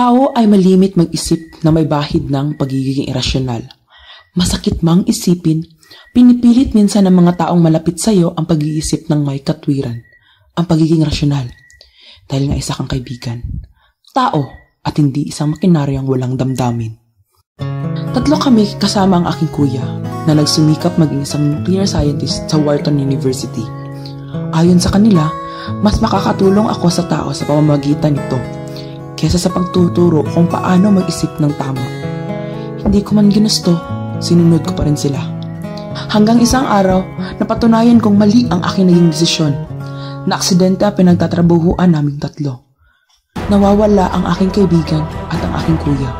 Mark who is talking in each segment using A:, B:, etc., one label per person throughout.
A: tao ay malimit mag-isip na may bahid ng pagiging irasyonal. Masakit mang isipin, pinipilit minsan ng mga taong malapit sa iyo ang pag-iisip ng may katwiran, ang pagiging rasyonal. Dahil nga isa kang kaibigan. Tao at hindi isang makinaryang walang damdamin. Tatlo kami kasama ang aking kuya na nagsumikap maging isang nuclear scientist sa Wharton University. Ayon sa kanila, mas makakatulong ako sa tao sa pamamagitan nito kesa sa pagtuturo kung paano mag-isip ng tama. Hindi ko man ginusto, sinunod ko pa rin sila. Hanggang isang araw, napatunayan kong mali ang aking naging desisyon. Na aksidente ang pinagtatrabuhuan naming tatlo. Nawawala ang aking kaibigan at ang aking kuya.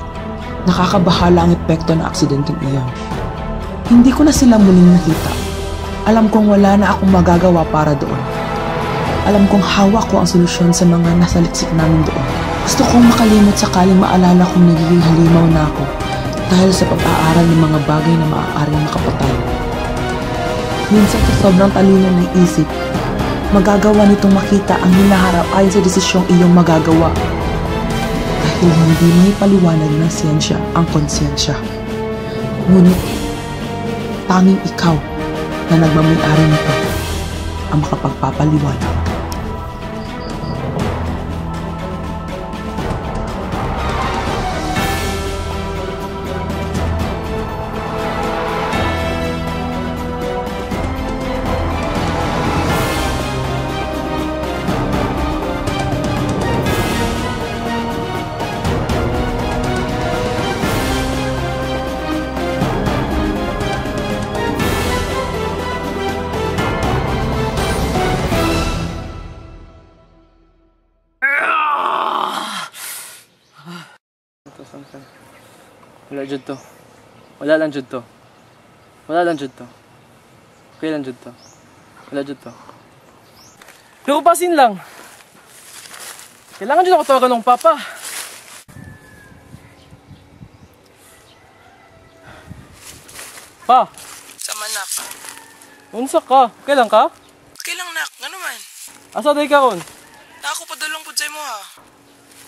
A: Nakakabahala ang epekto ng aksidenteng iyon. Hindi ko na sila muling nakita. Alam kong wala na akong magagawa para doon. Alam kong hawak ko ang solusyon sa mga nasaliksik namin doon. Gusto kong makalimot sakaling maalala kong nagiging halimaw na ako dahil sa pag-aaral ng mga bagay na maaaring makapatay. Minsan sa sobrang talino ng isip, magagawa nitong makita ang hinaharap ayon sa desisyong iyong magagawa. Dahil hindi may paliwanag ng siyensya ang konsyensya. Ngunit, tanging ikaw na nagmamayari nito ang makapagpapaliwanag.
B: Wala jud to. Wala lang jud to. Wala lang jud to. Okay lang jud to. Wala jud to. Lupasin lang. Kailangan jud ako tawagan ng papa. Pa,
C: Sama nak.
B: unsa ka? Kailan ka?
C: Kailang nak, nga naman.
B: Asa day ka ron?
C: Na ako padulong po mo ha.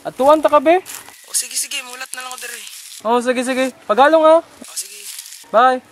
B: At tuwan ta ka be?
C: O sige sige, mulat na lang ako dere.
B: Oh, sige sige. Pagalong ha.
C: O sige.
B: Bye.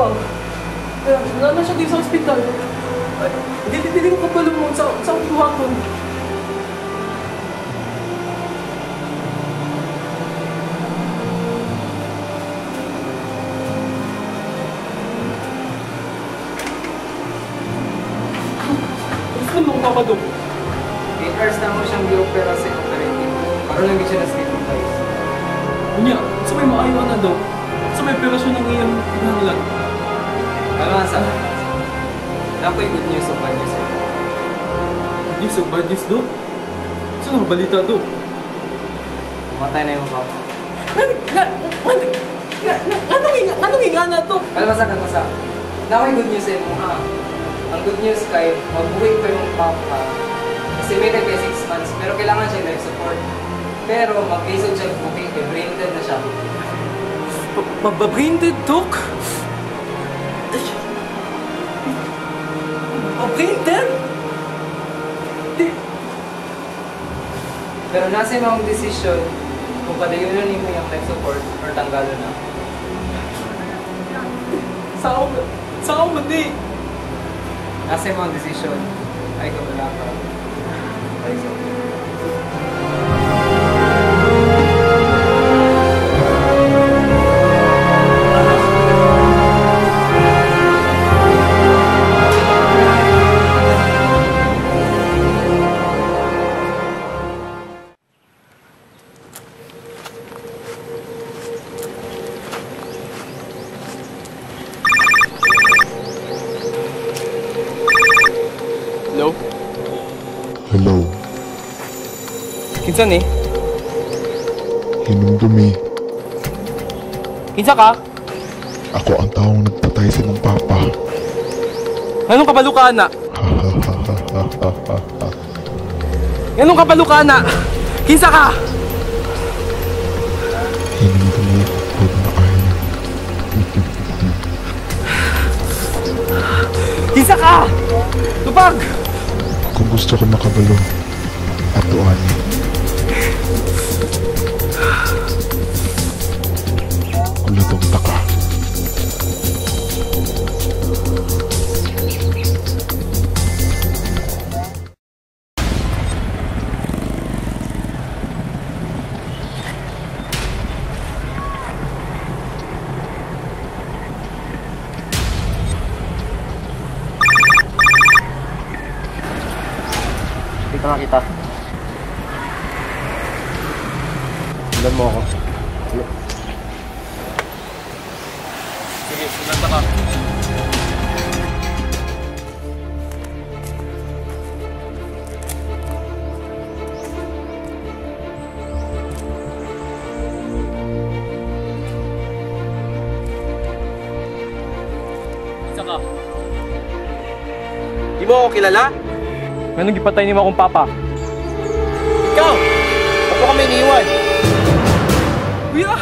B: Papa. Kaya, nana siya dito sa ospital. Ay, Dili, dili ko kapalo mo sa, sa buhaton. Gusto mo Papa Dok?
D: 8 hours na mo siyang gi-opera sa
B: Yes, so bad news do. Saan ang balita do?
D: Matay na yung papa.
B: Nga, nga, na to?
D: Kalmasa, kalmasa. Nakoy good news eh mo ha. Ang good news kay mabuhay pa yung papa. Estimated kay 6 months, pero kailangan siya life support. Pero mag-based siya booking kay brain dead na siya.
B: Mababraindead, Dok? Mababraindead? Di,
D: Pero nasa yung decision kung padayunan mo yung life support or tanggalon na.
B: sa ako, sa ako man di.
D: Nasa yung decision. Ay, kung wala ka. Ay, so.
B: Kinsan eh?
E: Hinumdumi.
B: Kinsa ka?
E: Ako ang taong nagpatay sa ng papa.
B: Anong kabalo ka na? Anong kabalo ka na? Kinsa ka?
E: Hinumdumi ako na ay.
B: Kinsa ka? Tupag!
E: Kung gusto ko makabalo, atuan.
B: ぬとったか。Sige, sundan ka. Isa ka. Di mo ako kilala? Anong gipatay ni mo akong papa? Ikaw! Mo kami iniwan? Kuya!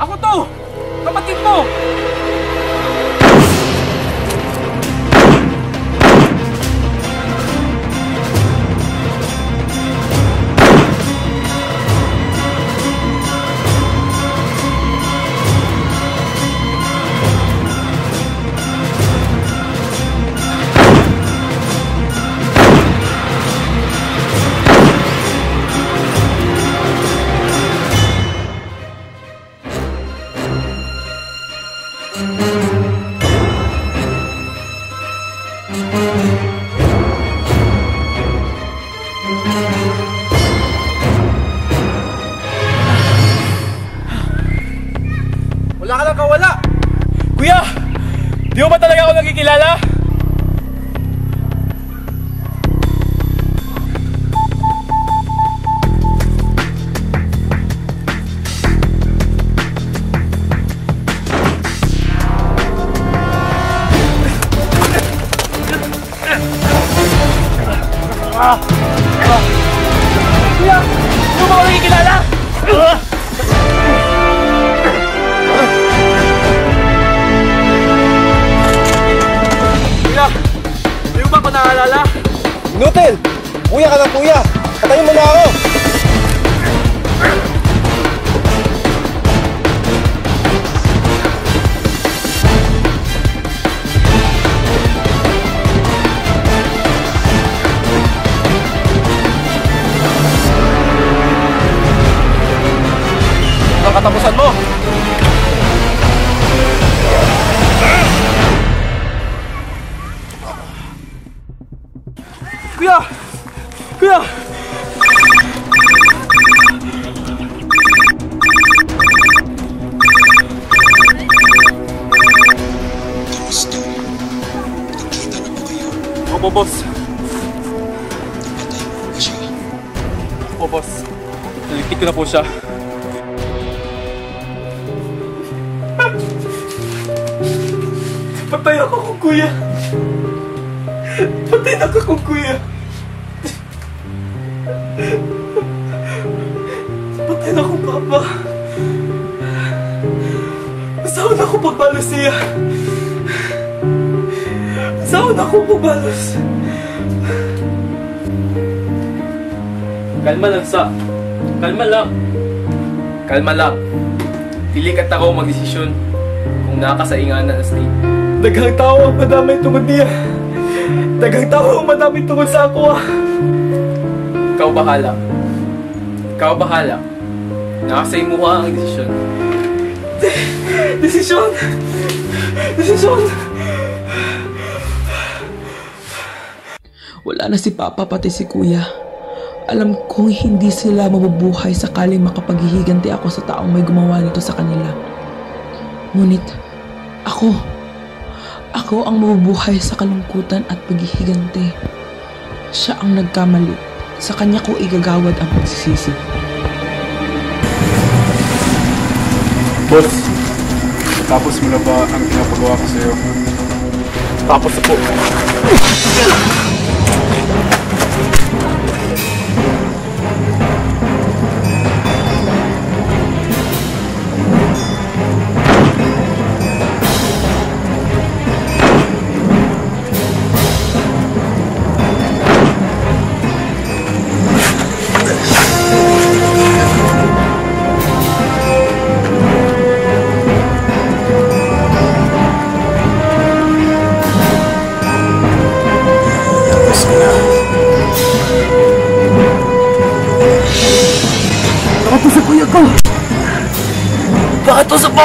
B: Ako to! Kapatid mo! Wala ka kawala! Kuya! Di mo ba talaga ako nagkikilala? Kuya! Di mo ba ako nagkikilala? Naalala?
F: Nutel! Kuya ka lang kuya! Patayin mo na ako!
B: Kuya! Kuya! Opo, boss. Opo, boss. Naligtik ko na po siya. Patay ako kuya. Patay ako kuya. Patay na akong papa. Masahon ako pagbalos siya. Masahon ako pagbalos. Kalma lang sa. Kalma lang. Kalma lang. Pili ka ako magdesisyon kung nakasainganan na state. Daghang tao ang madamay tungod niya. Daghang tao ang madamay tungod sa ako ah. Ikaw bahala. Ikaw bahala. Nasa imo ang desisyon. Desisyon! Desisyon!
A: Wala na si Papa pati si Kuya. Alam kong hindi sila mabubuhay sakaling makapaghihiganti ako sa taong may gumawa nito sa kanila. Ngunit, ako, ako ang mabubuhay sa kalungkutan at paghihiganti. Siya ang nagkamali Sa kanya ko igagawad ang pagsisisi.
G: Boss, tapos mo na ba ang pinapagawa ko sa'yo?
B: Tapos na po.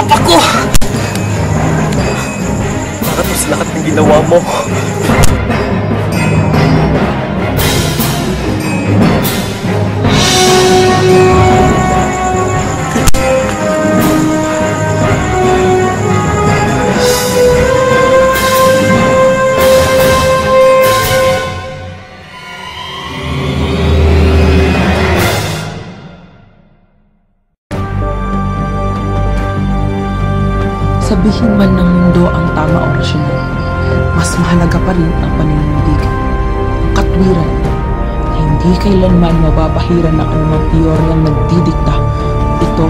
B: Papa ko? Sa lahat ng ginawa mo?
A: Sabihin man ng mundo ang tama o rasyonal, mas mahalaga pa rin ang paninindigan, ang katwiran, na hindi kailanman mababahiran ng anumang teoryang nagdidikta. Ito